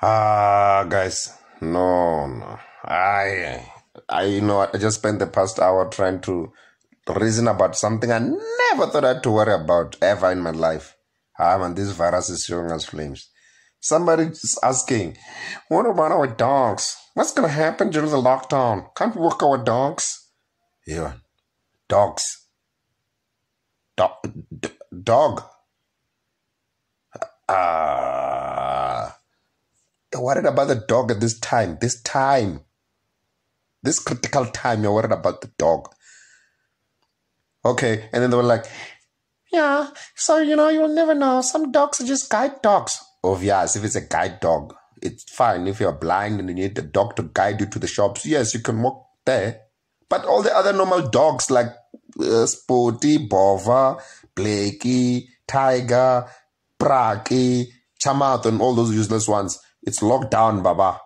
Ah, guys, no, no. I, I, you know, I just spent the past hour trying to reason about something I never thought I had to worry about ever in my life. Ah, man, this virus is showing us flames. Somebody is asking, what about our dogs? What's gonna happen during the lockdown? Can't we walk our dogs? Yeah, dogs. Dog. Dog. Ah. You're worried about the dog at this time. This time. This critical time, you're worried about the dog. Okay, and then they were like, yeah, so you know, you'll never know. Some dogs are just guide dogs. Oh, yes, if it's a guide dog, it's fine. If you're blind and you need the dog to guide you to the shops, yes, you can walk there. But all the other normal dogs like uh, Sporty, Bova, Blakey, Tiger, Praki, Chamath, and all those useless ones, it's locked down, Baba.